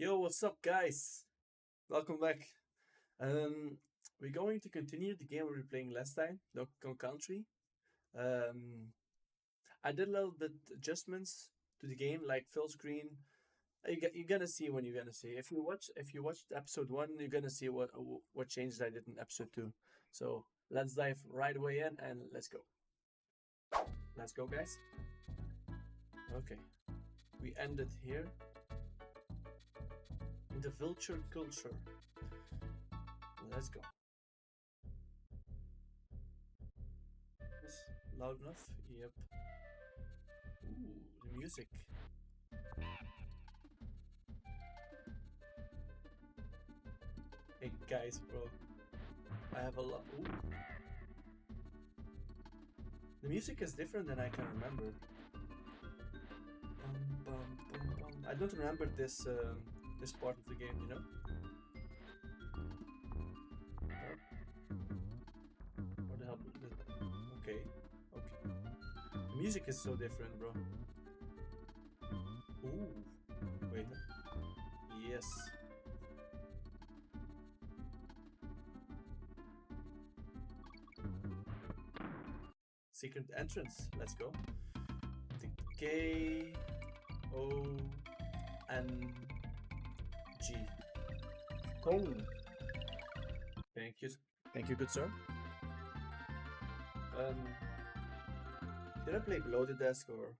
Yo, what's up, guys? Welcome back. Um, we're going to continue the game we were playing last time, Donkey Country. Um, I did a little bit adjustments to the game, like full screen. You you're gonna see when you're gonna see. If you watch, if you watched episode one, you're gonna see what what changes I did in episode two. So let's dive right away in and let's go. Let's go, guys. Okay, we ended here the vulture culture. Let's go. Is loud enough? Yep. Ooh, the music. Hey guys, bro. I have a lot. The music is different than I can remember. I don't remember this um, this part of the game, you know. What the hell? Okay, okay. The music is so different, bro. Ooh, wait. Yes. Secret entrance. Let's go. The K O N G. Cone. Thank you. Thank you, good sir. Um, did I play below the desk or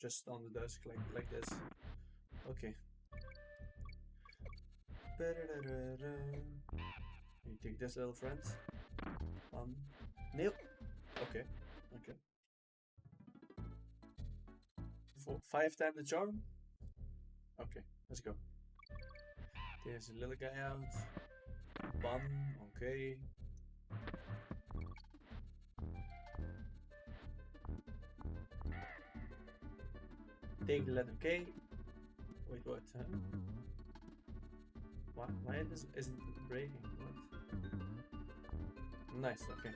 just on the desk like like this? Okay. You take this little friend. Um, nail. Okay. Okay. Four, five times the charm. Okay, let's go. There's a little guy out. Bum. Okay. Take letter K. Wait, what? Huh? Why? Why is isn't breaking? What? Nice. Okay.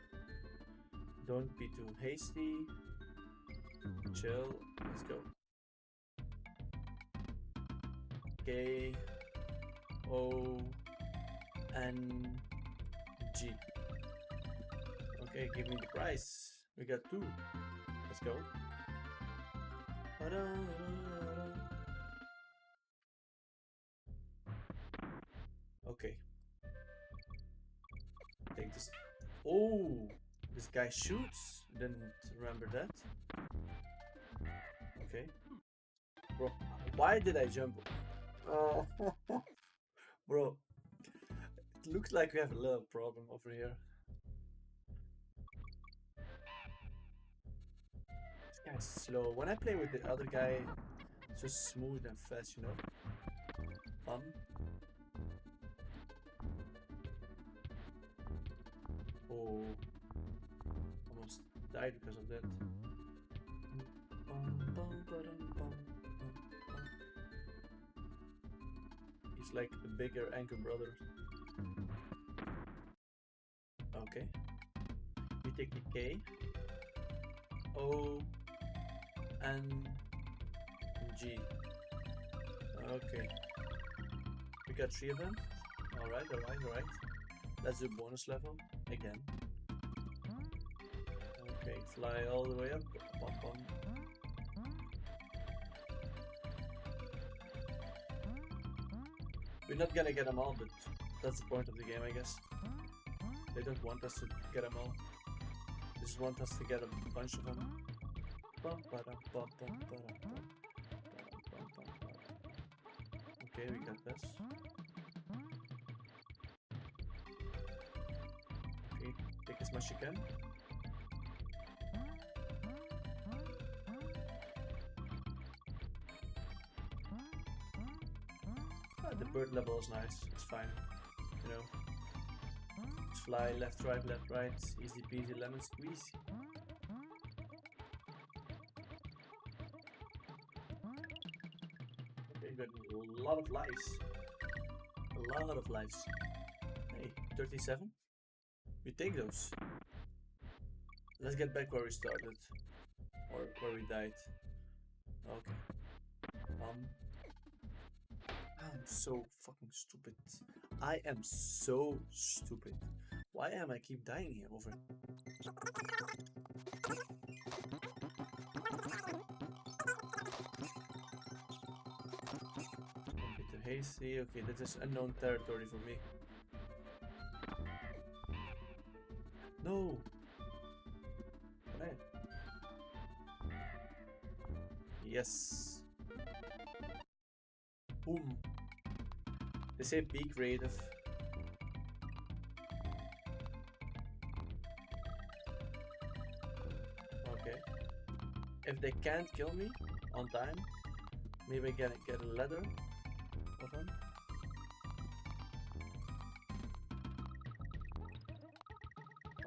Don't be too hasty. Chill. Let's go. K O N G. Okay, give me the prize. We got two. Let's go. Okay. Take this. Oh, this guy shoots. Didn't remember that. Okay. Bro, why did I jump? Oh, bro. It looks like we have a little problem over here. This guy's slow. When I play with the other guy, it's just smooth and fast, you know? Um. Oh. Almost died because of that. Bum, bum. He's like the bigger Anchor Brothers. Okay. You take the K. O. N. G. Okay. We got three of them. Alright, alright, alright. Let's do bonus level again. Okay, fly all the way up. Bum. We're not gonna get them all, but that's the point of the game, I guess. They don't want us to get them all. They just want us to get a bunch of them. Okay, we got this. Okay, take as much as you can. Bird level is nice. It's fine. You know. Just fly left, right, left, right. Easy peasy lemon squeeze. Okay, got a lot of lives. A lot of lives. Hey, 37? We take those. Let's get back where we started. Or where we died. Okay. Um. So fucking stupid. I am so stupid. Why am I keep dying here over? Too hasty. Okay, that is unknown territory for me. No. Right. Yes. Boom. They say be creative. Okay. If they can't kill me on time, maybe I get get a letter of them.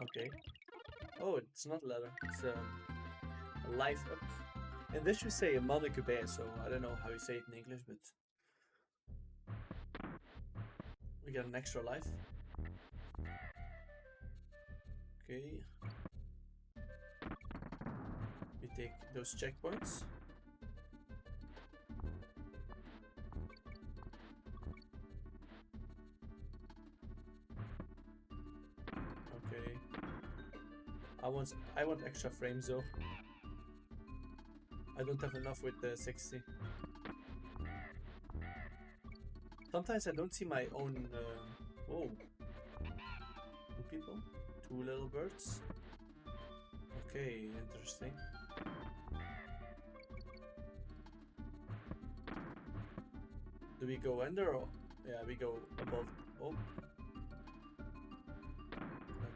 Okay. Oh, it's not leather. It's um, a life up. And this should say a monocube, so I don't know how you say it in English, but got an extra life. Okay. We take those checkpoints. Okay. I want I want extra frames though. I don't have enough with the 60. Sometimes I don't see my own. Uh, oh, two people, two little birds. Okay, interesting. Do we go under or? Yeah, we go above. Oh,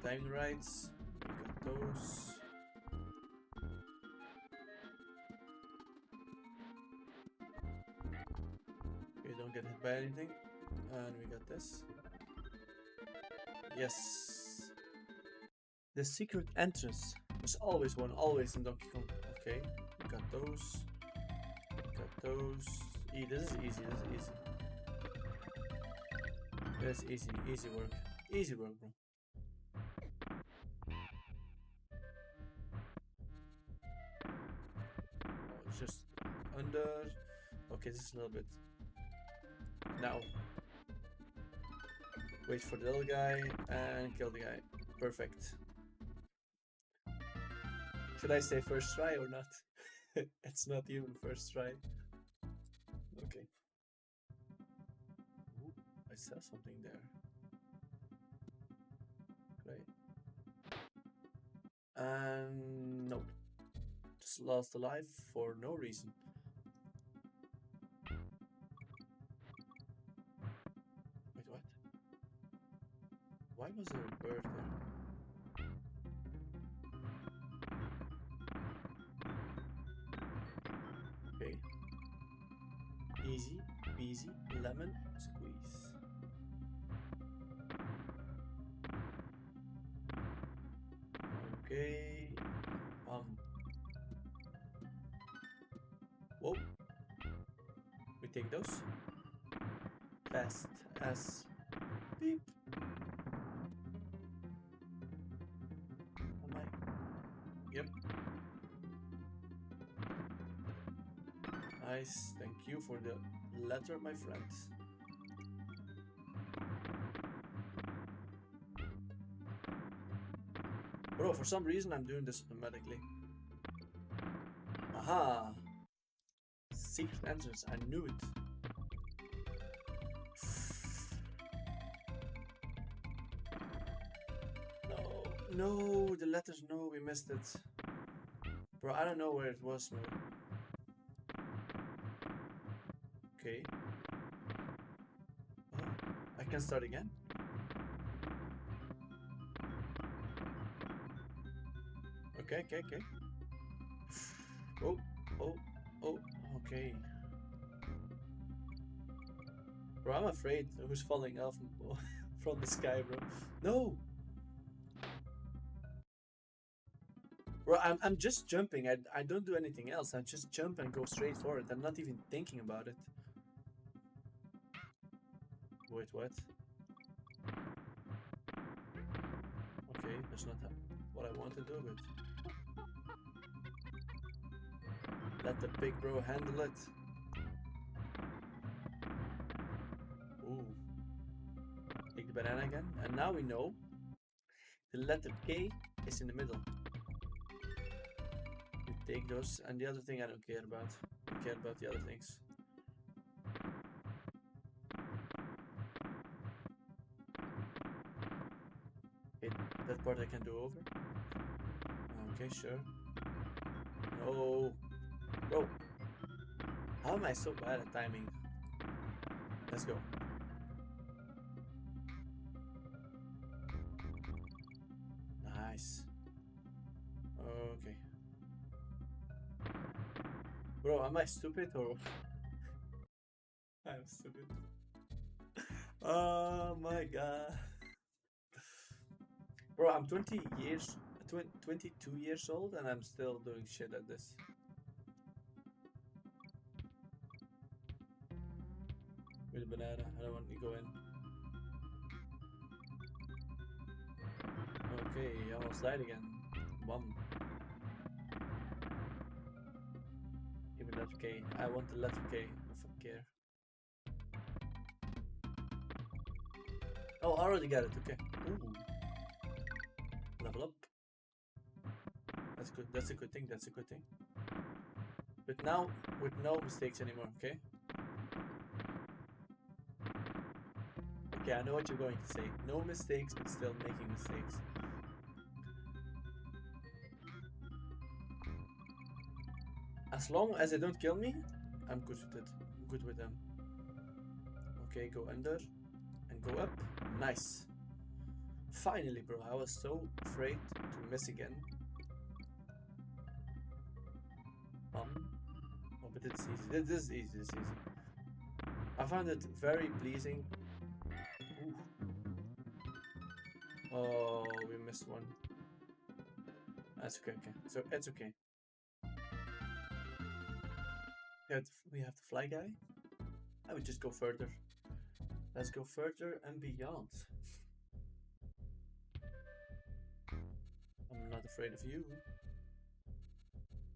time rights. We got those. By anything. And we got this. Yes. The secret entrance. There's always one, always in Donkey Kong. Okay, we got those. Got those. E, this is easy, this is easy. This is easy, easy work. Easy work, bro. Oh, just under. Okay, this is a little bit. Now. Wait for the little guy and kill the guy. Perfect. Should I say first try or not? it's not even first try. Okay. Ooh, I saw something there. Great. And nope. Just lost a life for no reason. Why was there a bird there? Okay. Easy, peasy, lemon squeeze. Okay. Um. Whoa. We take those. Fast as beep. Nice. Thank you for the letter, my friend. Bro, for some reason I'm doing this automatically. Aha! Secret entrance, I knew it. No, no, the letters, no, we missed it. Bro, I don't know where it was, man. Okay. Oh, I can start again? Okay, okay, okay. Oh, oh, oh, okay. Bro, I'm afraid who's falling off from the sky, bro. No! Bro, I'm, I'm just jumping. I, I don't do anything else. I just jump and go straight forward. I'm not even thinking about it. Wait, what? Okay, that's not what I want to do, but... Let the big bro handle it. Take the banana again. And now we know the letter K is in the middle. We take those, and the other thing I don't care about. I care about the other things. I can do over. Okay, sure. No. Bro. How am I so bad at timing? Let's go. Nice. Okay. Bro, am I stupid or? I'm stupid. Oh my god. Bro, I'm 20 years, twen- 22 years old and I'm still doing shit at this. With a banana, I don't want to go in. Okay, I almost died again. Bum. Give me letter K. I want the letter K. I fuck care. Oh, I already got it. Okay. Ooh. Level up. That's good. That's a good thing. That's a good thing. But now, with no mistakes anymore. Okay. Okay, I know what you're going to say. No mistakes, but still making mistakes. As long as they don't kill me, I'm good with it. I'm good with them. Okay, go under and go up. Nice. Finally, bro. I was so afraid to miss again. Um. Oh, but it's easy. This is easy. This is easy. I found it very pleasing. Ooh. Oh, we missed one. That's okay. Okay, so it's okay. We have the fly guy. I would just go further. Let's go further and beyond. Afraid of you.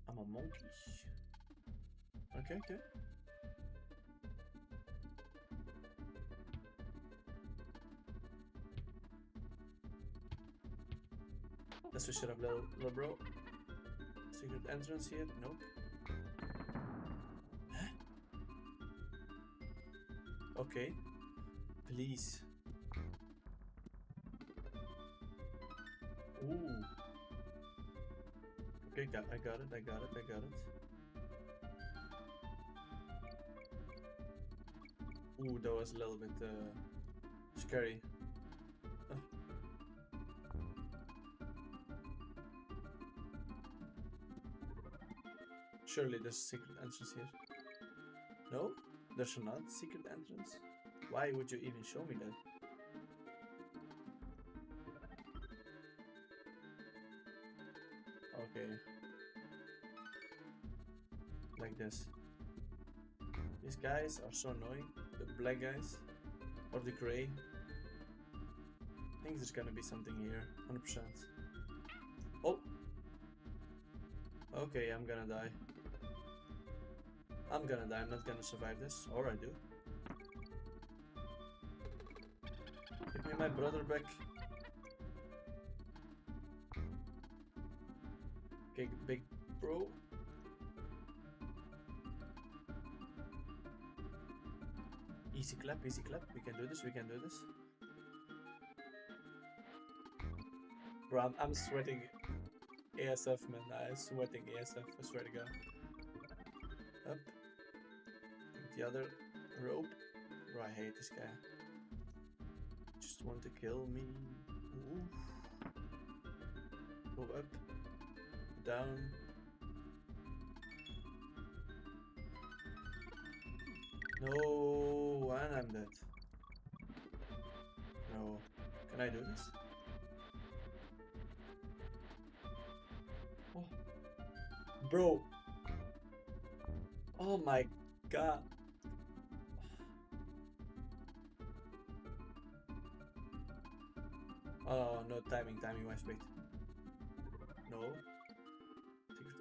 I'm a monkey. Okay, okay. Let's switch it up, little, little bro. Secret entrance here? Nope. Okay. Please. Okay, got, I got it, I got it, I got it. Ooh, that was a little bit uh, scary. Surely there's a secret entrance here. No? There's not secret entrance? Why would you even show me that? Okay. Like this. These guys are so annoying. The black guys. Or the grey. I think there's gonna be something here. 100%. Oh! Okay, I'm gonna die. I'm gonna die, I'm not gonna survive this. Or I do. Give me my brother back. Okay, big bro. Easy clap, easy clap. We can do this, we can do this. Bro, I'm, I'm sweating ASF, man. I'm sweating ASF, I swear to God. Up. The other rope. Bro, I hate this guy. Just want to kill me. Go up. Down. No, and I'm dead. No. Can I do this? Oh. Bro. Oh my god. Oh, no timing, timing wise, wait.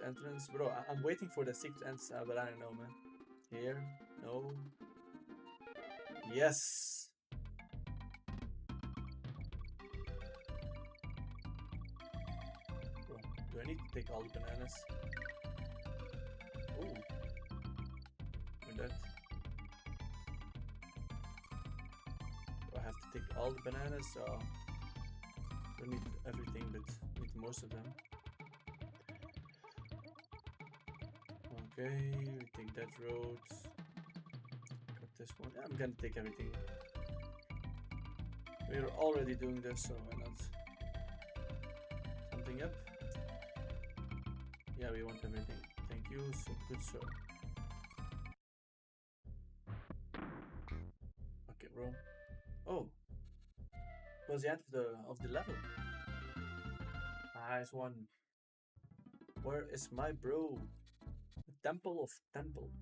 entrance? Bro, I am waiting for the sixth entrance, uh, but I don't know, man. Here? No. Yes! Bro, do I need to take all the bananas? Oh. You're. Do I have to take all the bananas? So I need everything, but need most of them. Okay, we take that road. Got this one. I'm gonna take everything. We're already doing this, so why not? Something up? Yeah, we want everything. Thank you, so good sir. Okay, bro. Oh, was the end of the of the level. Nice one. Where is my bro? Temple of Temples.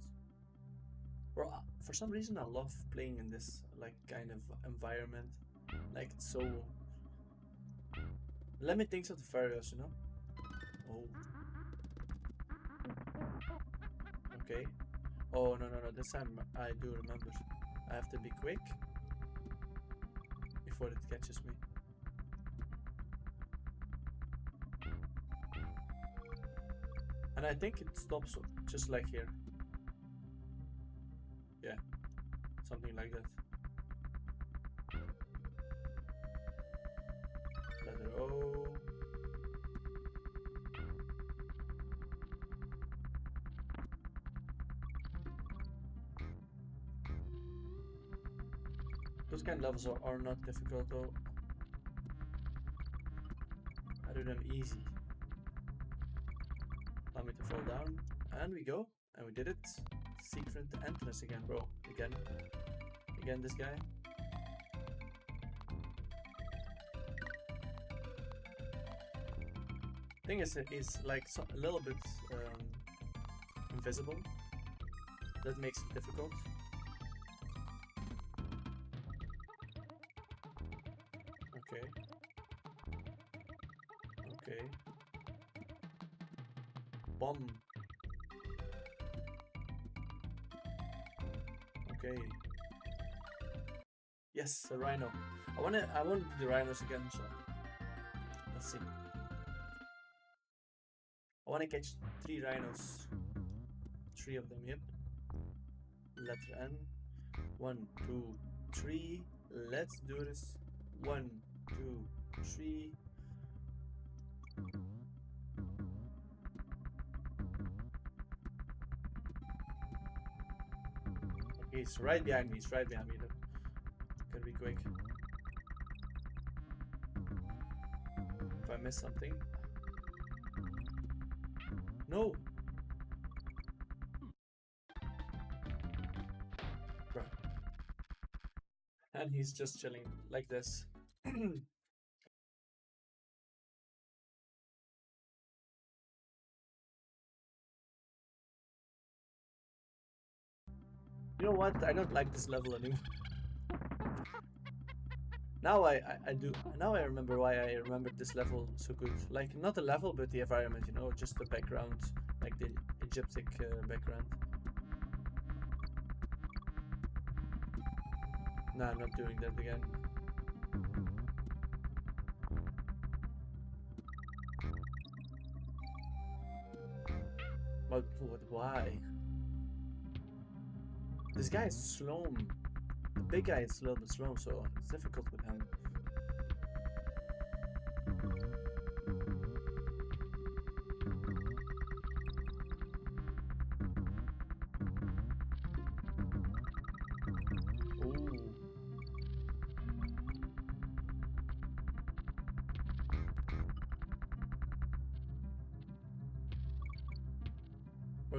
Bro, uh, for some reason I love playing in this like kind of environment. Like it's so. Let me think of the Pharaohs, you know. Oh. Okay. Oh no no no! This time I do remember. I have to be quick before it catches me. And I think it stops just like here. Yeah, something like that. Letter O. Those kind of levels are, are not difficult though. I do them easy. Allow me to fall down. And we go. And we did it. Secret entrance again, bro. Again. Again, this guy. Thing is, it's like so, a little bit um, invisible. That makes it difficult. A rhino. I wanna I want to do the rhinos again, so let's see. I wanna catch three rhinos. Three of them, yep. Letter N. One, two, three. Let's do this. One, two, three. Okay, he's right behind me. It's right behind me. Something. Mm-hmm. No! Bruh. And he's just chilling like this. You know what? I don't like this level anymore. Now I, I, I do. Now I remember why I remembered this level so good. Like, not the level, but the environment, you know? Just the background. Like the Egyptic uh, background. No, I'm not doing that again. But, but why? This guy is slow. Big guy is a little bit slow, so it's difficult with him.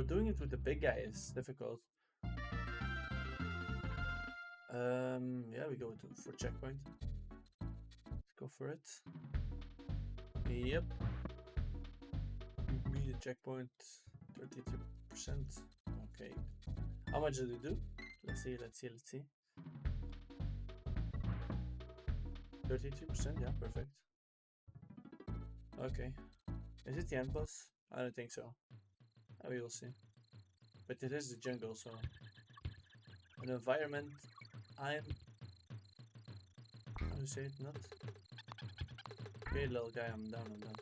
Doing it with the big guy is difficult. Um, yeah, we go to for checkpoint. Let's go for it. Yep. Give me the checkpoint. 32%. Okay. How much did it do? Let's see, let's see, let's see. 32%, yeah, perfect. Okay. Is it the end boss? I don't think so. We will see. But it is the jungle, so an environment I'm how do you say it not? Okay little guy I'm down I'm down.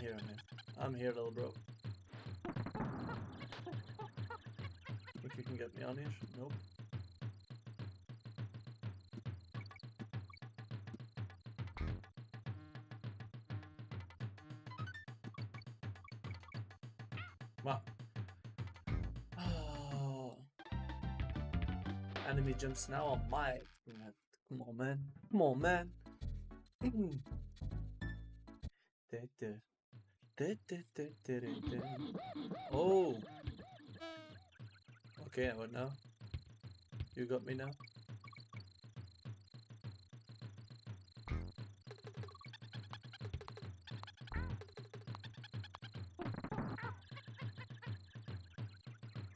here, I'm here. I'm here, little bro. Think you can get me on here? Nope. Wow. Enemy jumps now on my head. Come on, man. Come on, man. Oh. Okay, what now? You got me now?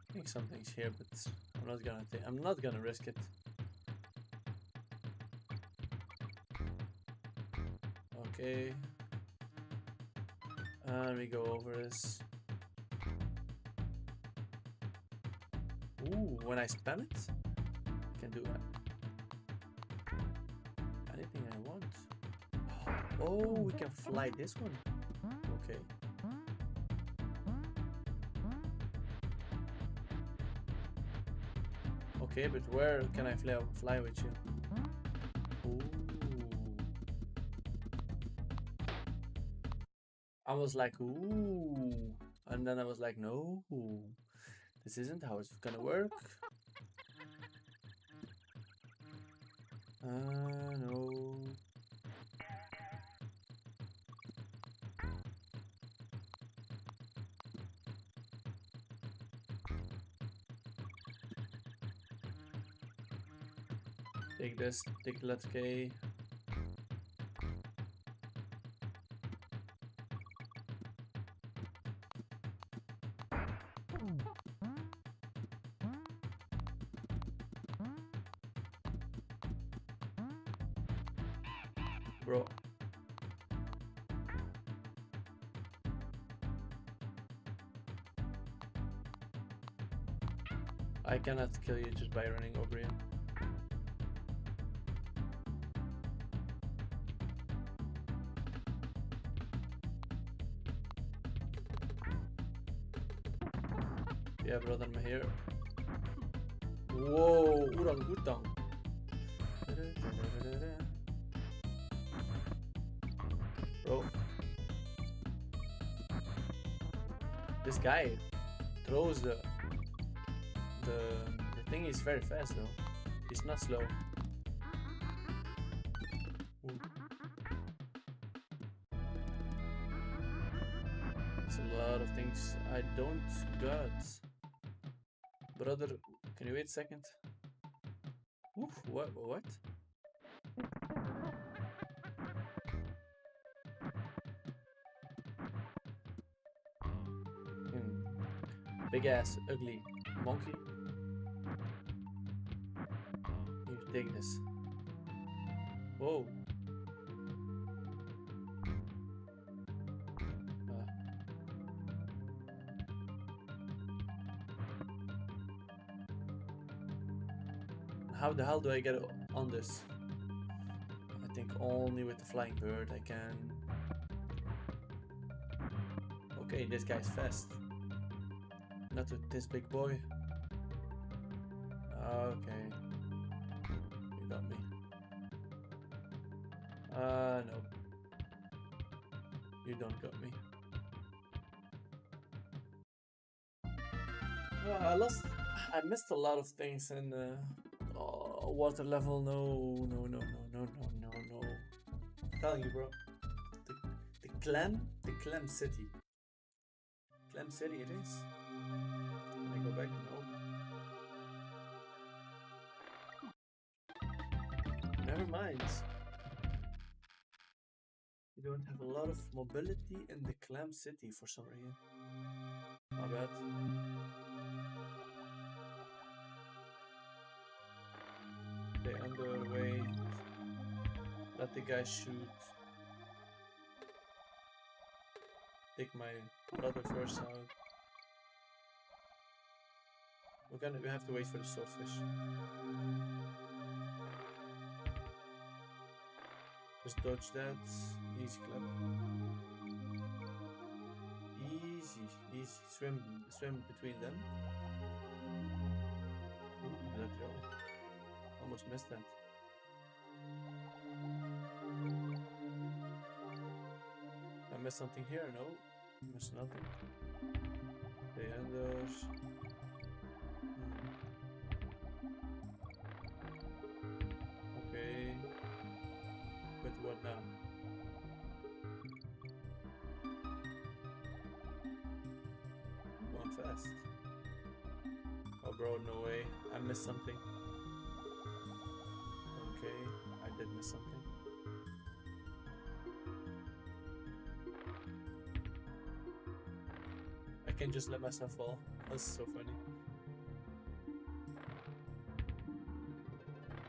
I think something's here, but I'm not gonna. ta- I'm not gonna risk it. Okay. And we go over this. Ooh, when I spam it, I can do uh, anything I want. Oh, we can fly this one. Okay. Okay, but where can I fly, fly with you? Ooh. I was like, ooh. And then I was like, no. This isn't how it's gonna work. Uh, Take this, take the letter K. Bro. I cannot kill you just by running over you. Yeah, brother, I'm here. Whoa, orangutan. Bro. This guy throws the the the thing is very fast though. It's not slow. It's a lot of things I don't got. Brother, can you wait a second? Oof, what what? Hmm. Big ass, ugly monkey. You take this. How the hell do I get on this? I think only with the flying bird I can. Okay, this guy's fast. Not with this big boy. Okay. You got me. Uh, no. You don't got me. Well, I lost. I missed a lot of things in the oh, water level. No, no, no, no, no, no, no, no. I'm telling you, bro. The, the clam, the clam city. Clam city, it is. Can I go back? No. Never mind. You don't have a lot of mobility in the clam city for some reason. My bad. Underweight. Let the guy shoot. Take my brother first out. We're gonna we have to wait for the swordfish. Just dodge that. Easy clap. easy. Easy. Swim, swim between them. Ooh. Almost missed that. I missed something here, no? Missed nothing. The enders. Hmm. Okay. But what now? Going fast. Oh bro, no way. I missed something. I miss something. I can just let myself fall. That's so funny.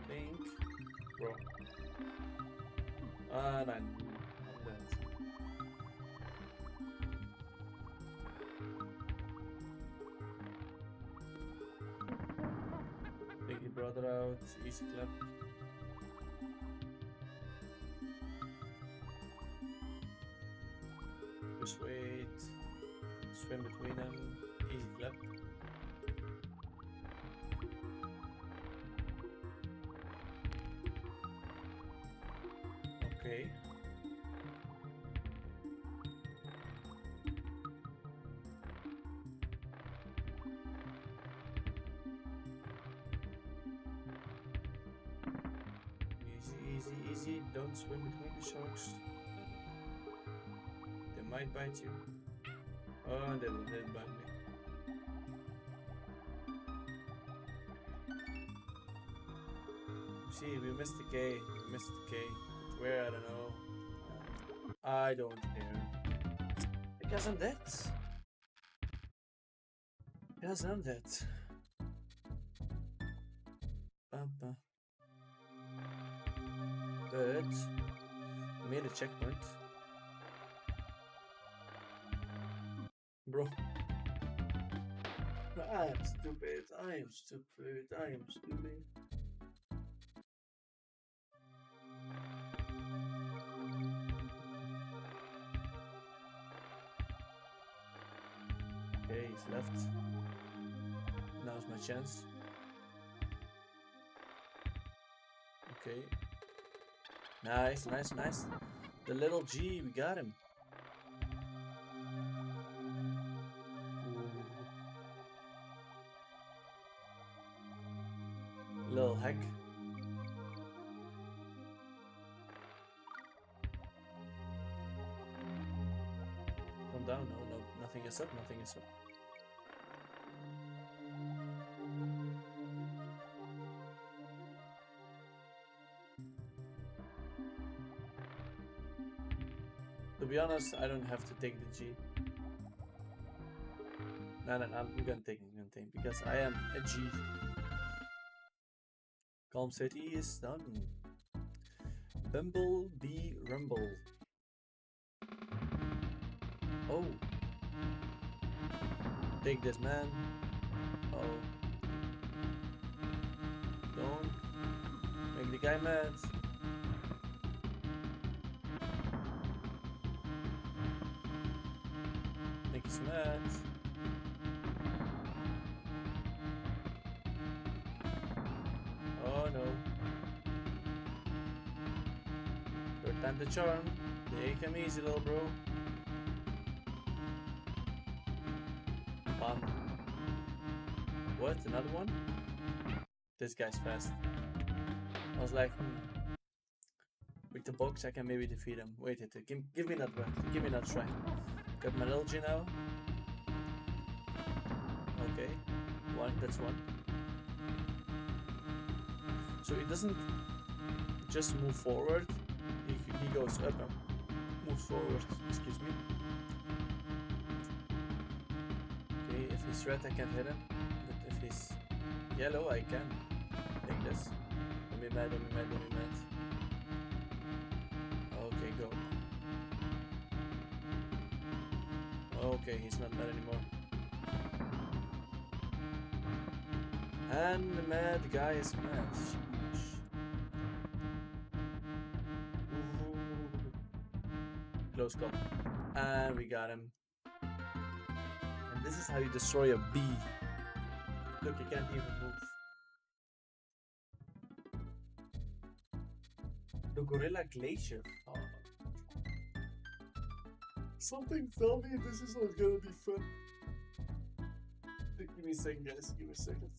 Think. Bro. Ah, nein. Between them. Easy clap. Okay. Easy, easy, easy. Don't swim between the sharks. They might bite you. Oh, they bite me. See, we missed the K. We missed the K. Where, I don't know. I don't care. Because I'm dead. Because I'm dead. Ba-ba. But made a checkpoint. Bro. I am stupid. I am stupid. I am stupid. Okay, he's left. Now's my chance. Okay. Nice, nice, nice. The little G, we got him. Up. To be honest, I don't have to take the G. No, no, no, I'm gonna take I'm gonna take because I am a G. Clam City is done. Bumblebee Rumble. Oh. Take this, man. Oh. Don't make the guy mad. Make us mad. Oh no. Third time the charm. Take him easy, little bro. This guy's fast. I was like, hmm. with the box I can maybe defeat him. Wait, wait. Give, give me that one. Give me that try. Got my little G now. Okay, one. That's one. So it doesn't just move forward. He, he goes up and moves forward. Excuse me. Okay, if he's red, I can't hit him. But if he's yellow, I can. This. Don't be mad, don't mad, don't mad. Okay, go. Okay, he's not mad anymore. And the mad guy is mad. Close call. And we got him. And this is how you destroy a bee. Look, you can't even move. Gorilla Glacier. Oh. Something tell me this is not gonna be fun. Give me a second, guys. Give me a second.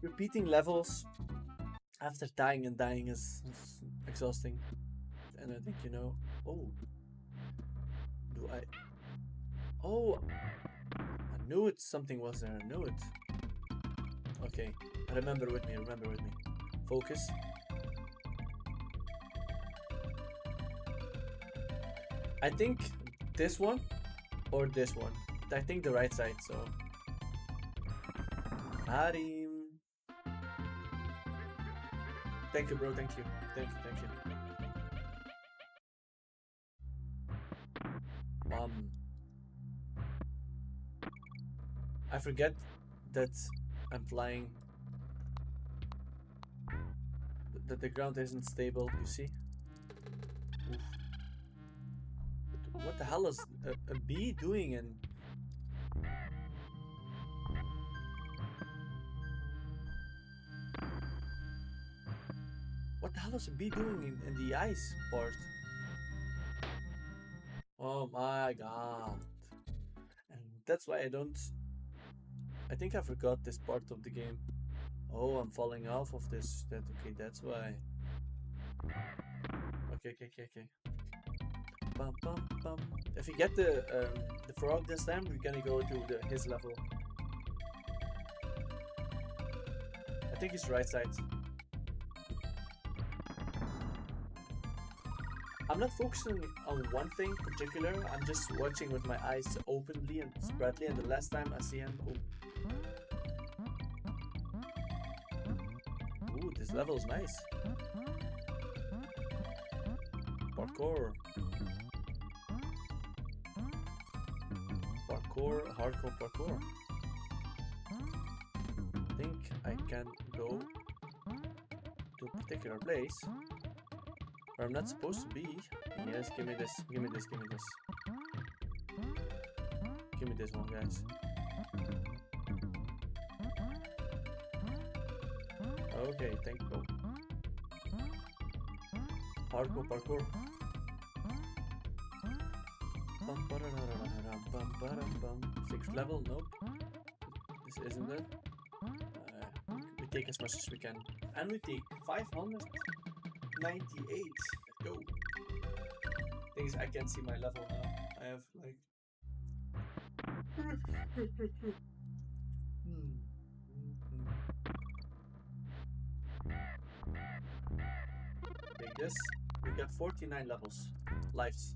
Repeating levels after dying and dying is, is exhausting. And I think you know. Oh. Do I. Oh! I knew it. Something was there. I knew it. Okay. Remember with me. Remember with me. Focus. I think this one or this one. I think the right side, so. Harim. Thank you, bro. Thank you. Thank you. Thank you. Um. I forget that I'm flying. That the ground isn't stable, you see? Oof. What the hell is a, a bee doing in What the hell is a bee doing in, in the ice part? Oh my god. And that's why I don't... I think I forgot this part of the game. Oh, I'm falling off of this. That Okay, that's why. Okay, okay, okay, okay. Bum, bum, bum. If you get the um, the frog this time, we're gonna go to the, his level. I think it's right side. I'm not focusing on one thing particular. I'm just watching with my eyes openly and spreadly. And the last time I see him, oh. This level is nice. Parkour. Parkour, hardcore parkour. I think I can go to a particular place where I'm not supposed to be. Yes, give me this, give me this, give me this. Give me this one, guys. Okay, thank you. Parkour, parkour. Sixth level, nope. This isn't it. Uh, we take as much as we can. And we take 598. Let's go. Thing is, I can't see my level now. I have like. 49 levels. Lives.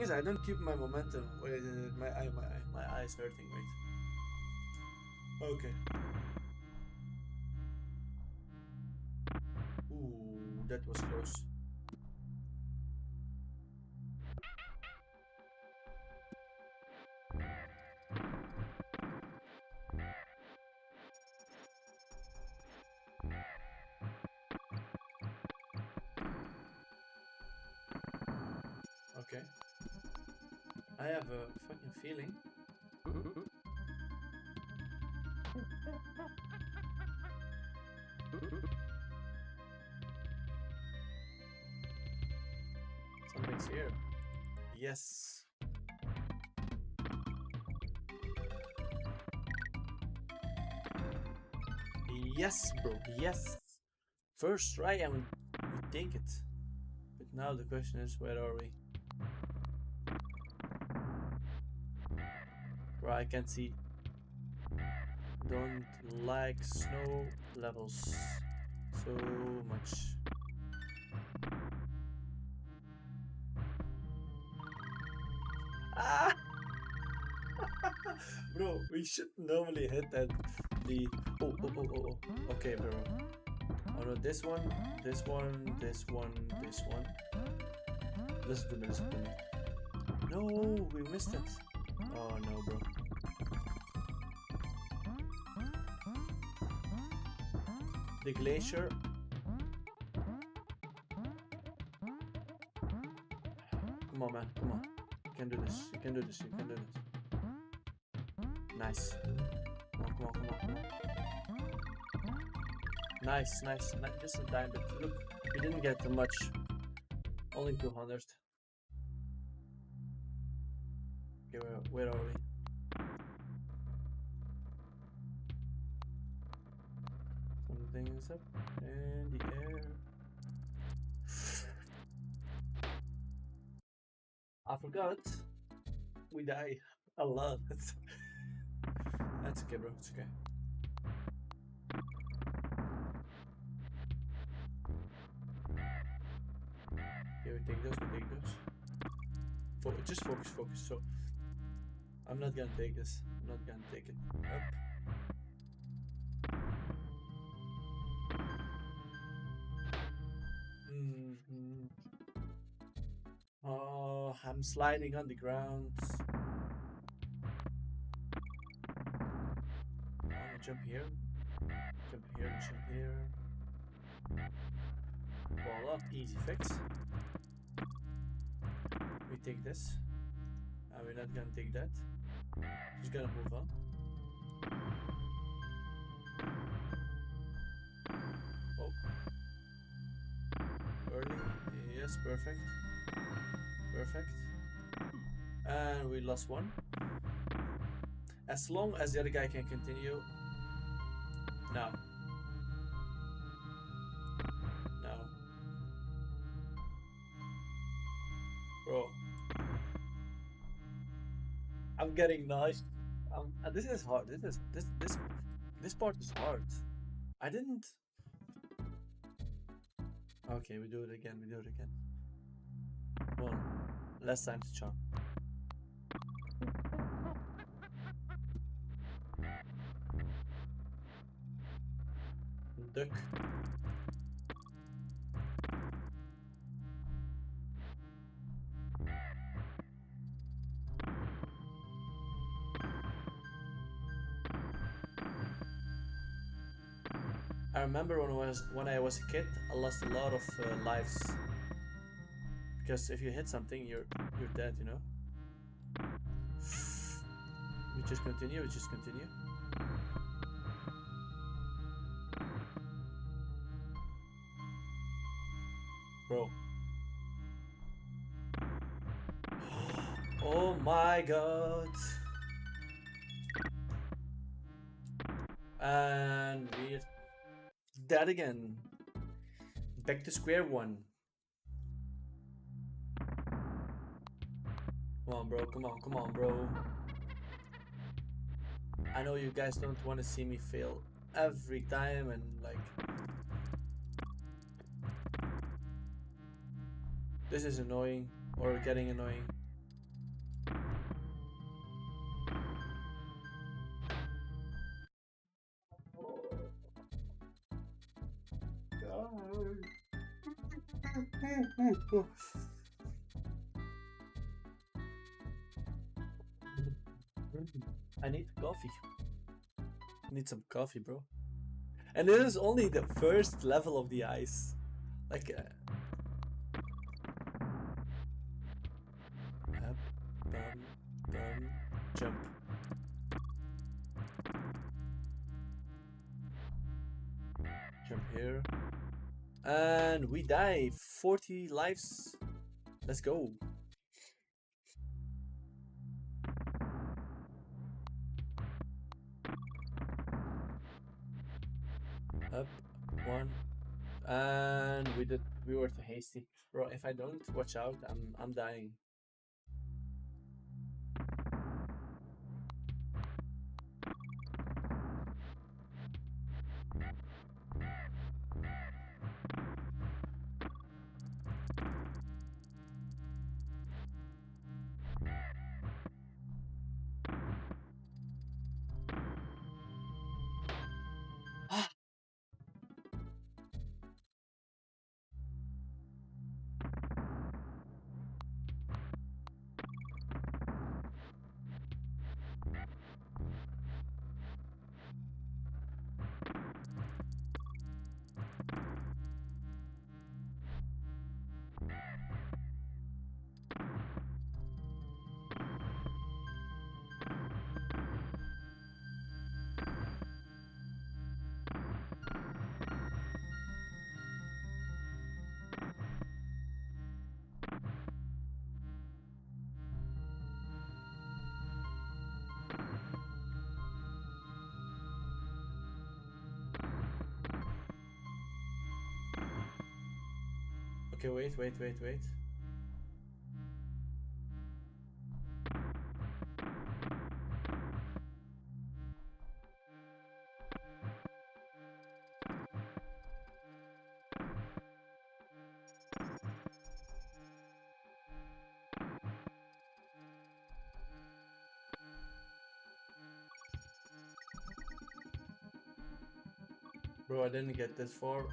Thing is, I don't keep my momentum. Wait, my eye, my eye, my eye is hurting. Wait. Okay. Ooh, that was close. Have a fucking feeling. Something's here. Yes. Yes, bro. Yes. First try and we, we take it. But now the question is, where are we? I can't see. Don't like snow levels so much. Ah! bro, we should normally hit that. The oh oh oh oh. oh. Okay, bro. Oh no, this one, this one, this one, this one. This me, listen to me. No, we missed it. Oh no, bro. The glacier. Come on, man. Come on. You can do this. You can do this. You can do this. Nice. Come on, come on, come on, come on. Nice, nice. Just time, but look, we didn't get too much. Only 200. Okay, where, where are we? Up in the air. I forgot. We die a lot. That's okay, bro. It's okay. Okay, we take those. We take those. Fo just focus, focus. So, I'm not gonna take this. I'm not gonna take it. I'm sliding on the ground. Uh, jump here. Jump here, jump here. Voila, easy fix. We take this. Uh, we're not gonna take that. Just gonna move on. Oh. Early. Yes, perfect. Perfect. And we lost one. As long as the other guy can continue. No. Now. Bro. I'm getting nice. Um, this is hard. This is this this this part is hard. I didn't. Okay, we do it again. We do it again. One less time to charm. I remember when I was when I was a kid, I lost a lot of uh, lives because if you hit something, you're you're dead. You know. We just continue. We just continue. Again. Back to square one. Come on, bro. Come on, come on, bro. I know you guys don't want to see me fail every time and like. This is annoying or getting annoying. I need coffee. I need some coffee, bro. And this is only the first level of the ice. Like, uh, die. 40 lives. Let's go. Up, one, and we did. We were too hasty, bro. If I don't watch out, I'm I'm dying. Okay, wait, wait, wait, wait. Bro, I didn't get this far.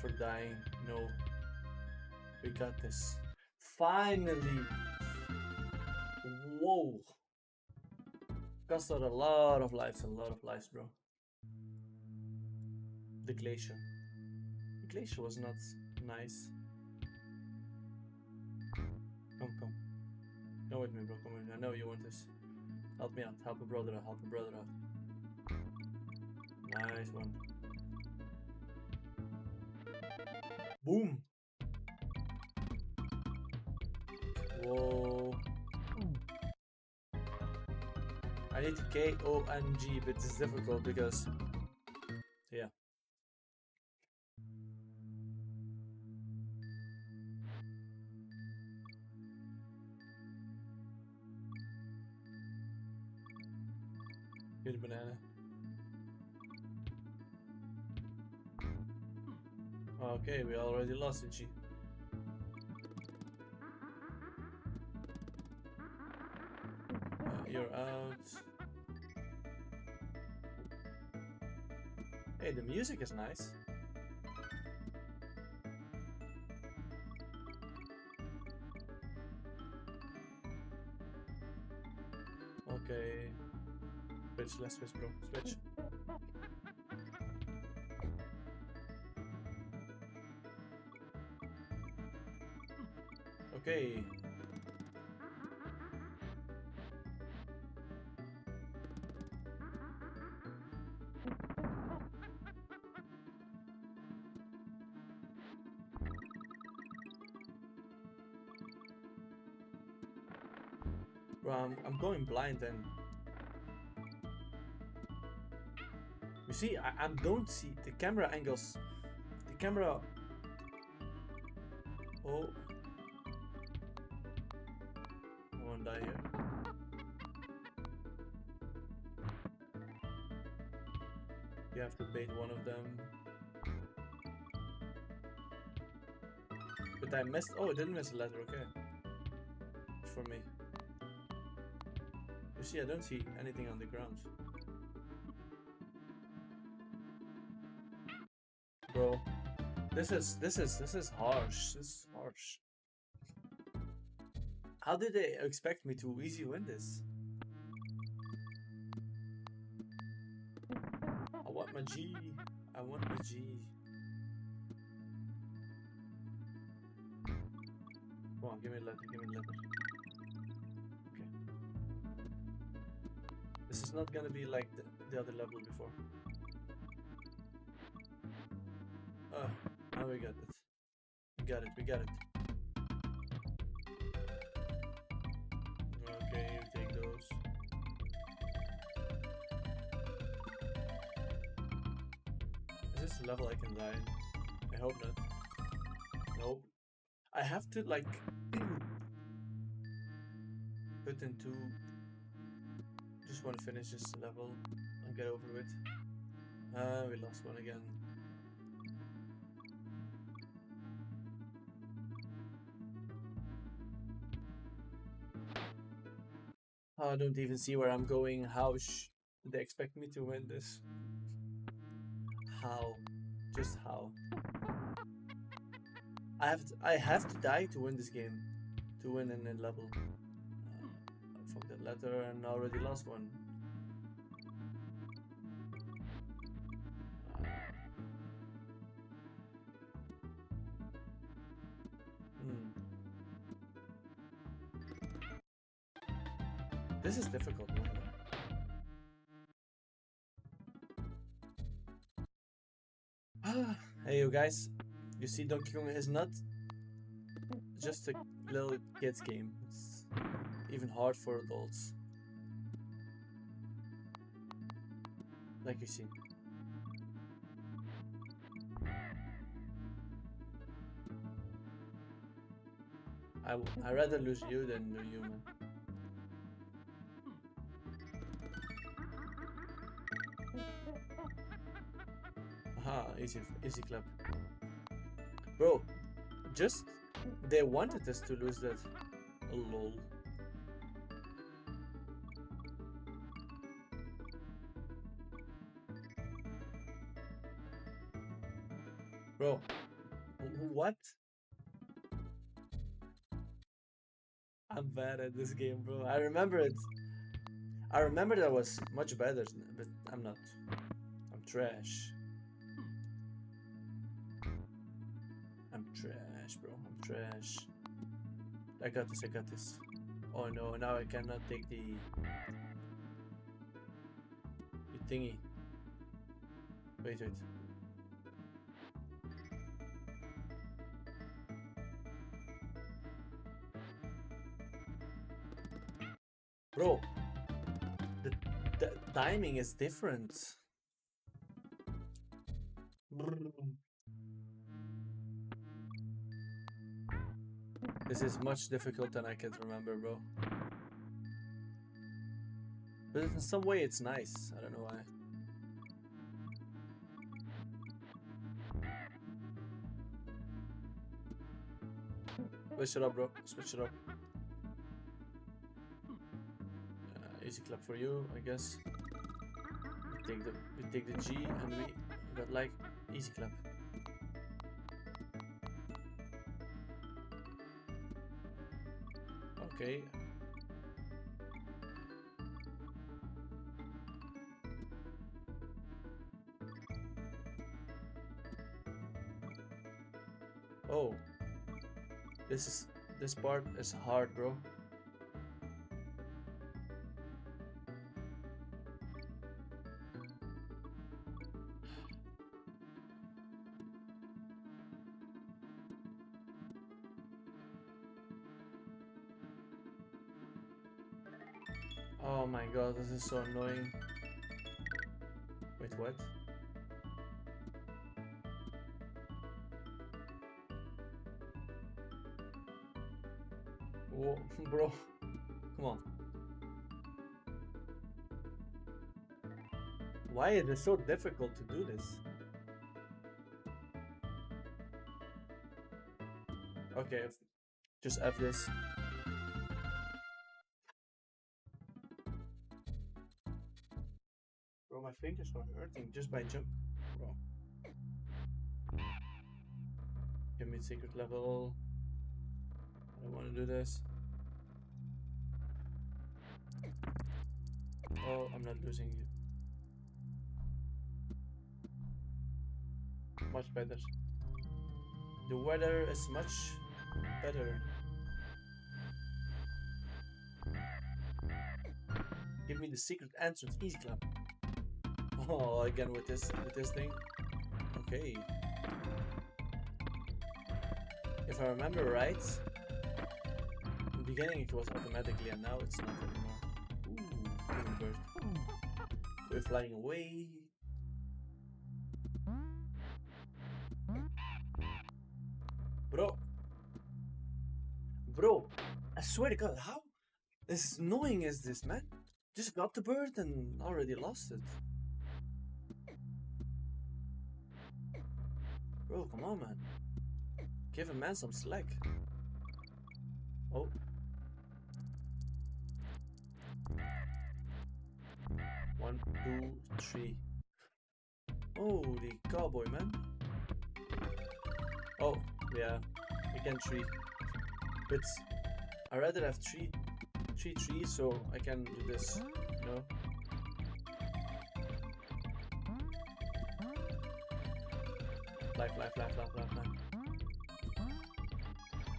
For dying. No. We got this. Finally! Whoa! Cost a lot of lives, a lot of lives, bro. The glacier. The glacier was not nice. Come, come. Come with me, bro. Come with me. I know you want this. Help me out. Help a brother out. Help a brother out. Nice one. Boom. Whoa. I need K O N G, but it's difficult because yeah. Good banana. Okay, we already lost G. Uh, you're out. Hey, the music is nice. Okay. Switch, let's switch, bro. Switch. Going blind then. You see, I, I don't see the camera angles. The camera. Oh. I won't die here. You have to bait one of them. But I missed. Oh, I didn't miss a letter. Okay. See, I don't see anything on the ground. Bro, this is this is this is harsh. This is harsh. How did they expect me to easy win this? I want my G. I want my G. Come on, give me a letter. Give me a letter. This is not gonna be like the, the other level before. Oh, now we got it. We got it, we got it. Okay, you take those. Is this a level I can die in? I hope not. Nope. I have to like put into just want to finish this level and get over with. Uh, we lost one again. I don't even see where I'm going. How they expect me to win this? How? Just how? I have to, I have to die to win this game, to win in a level. Fuck that letter and already lost one. Hmm. This is difficult. hey you guys, you see Donkey Kong is not just a little kids game. It's even hard for adults. Like you see. I w I'd rather lose you than the human. Aha, easy, easy clap. Bro, just they wanted us to lose that. Lol. This game, bro. I remember it. I remember that was much better, but I'm not. I'm trash. I'm trash, bro. I'm trash. I got this, I got this. Oh no, now I cannot take the... The thingy. Wait, wait. Bro, the, the timing is different. This is much difficult than I can remember, bro. But in some way it's nice. I don't know why. Switch it up, bro. Switch it up. Easy clap for you, I guess. We take the we take the G and we got like easy clap. Okay. Oh. This is this part is hard, bro. This is so annoying. Wait, what? Whoa, bro. Come on. Why is it so difficult to do this? Okay, just F this. Hurting just by jump. Bro. Give me secret level. I don't want to do this. Oh, I'm not losing you. Much better. The weather is much better. Give me the secret entrance, easy clap. Oh, again with this with this thing. Okay. If I remember right, in the beginning it was automatically and now it's not anymore. Ooh, bird. We're flying away. Bro. Bro, I swear to god, how as annoying is this man? Just got the bird and already lost it. Bro, come on man. Give a man some slack. Oh. One, two, three. Oh, the cowboy man. Oh, yeah. Again three. But I rather have three three trees so I can do this, you know? life, life, life, life, life, life.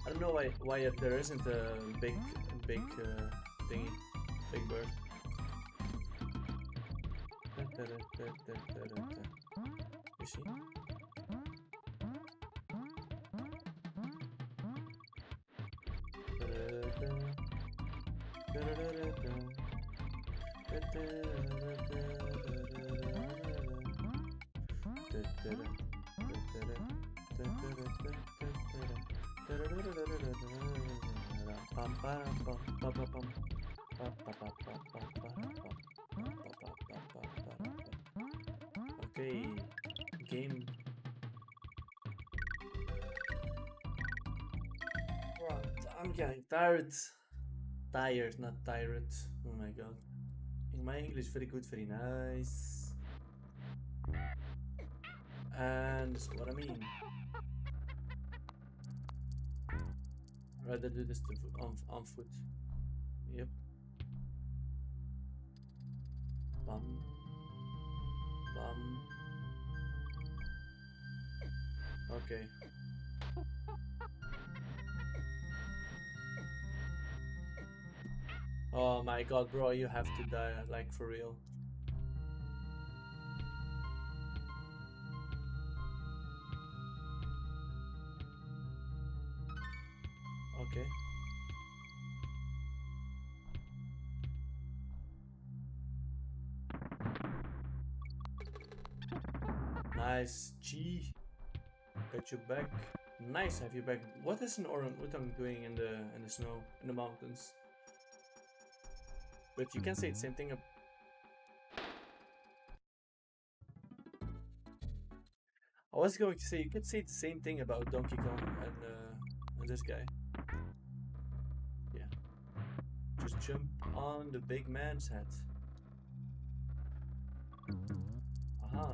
I don't know why why there isn't a big big uh, thingy, big bird. Da-da-da. Okay, game. I'm getting tired. Tired, not tired. Oh my god. In my English, very good, very nice. And what I mean. Rather do this on, on foot. Yep. Bum. Bum. Okay. Oh my god, bro, you have to die, like for real. Nice, G. Got you back. Nice, have you back. What is an orangutan doing in the in the snow in the mountains? But you can say the same thing. I was going to say you could say the same thing about Donkey Kong and uh, and this guy. Yeah. Just jump on the big man's head. Aha,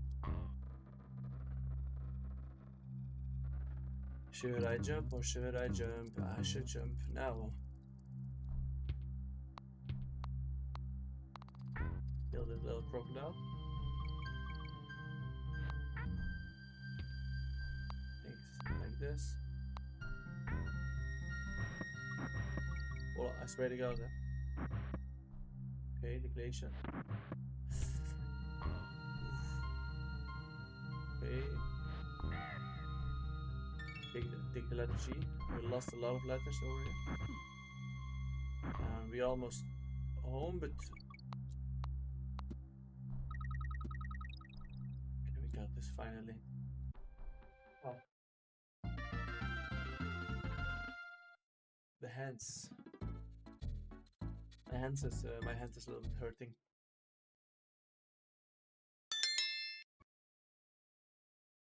Should I jump or should I jump? I should jump now. Kill this little crocodile. Like this. Well, I swear to God. eh? Okay, the glacier. The letter G. We lost a lot of letters over here. And we almost home, but okay, we got this finally. Oh. The hands. My hands is uh, my hands is a little bit hurting.